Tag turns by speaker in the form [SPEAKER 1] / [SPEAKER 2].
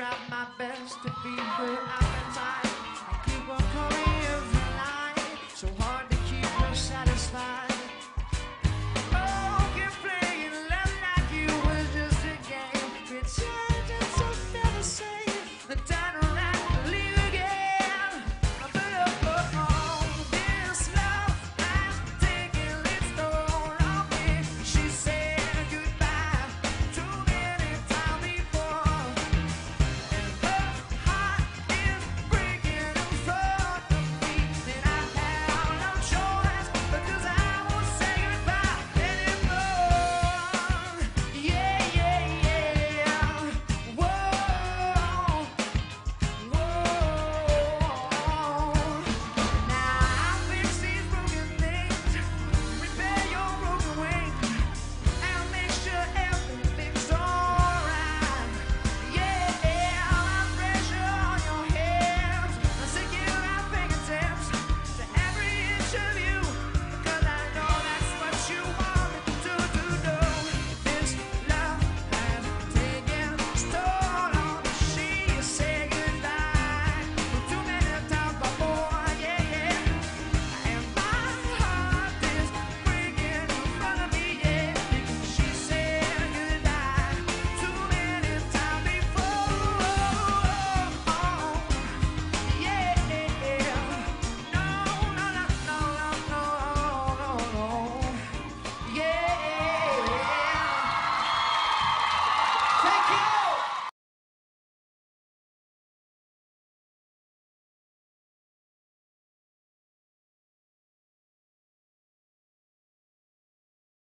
[SPEAKER 1] Try my best to be where I've been tired. I keep on calling.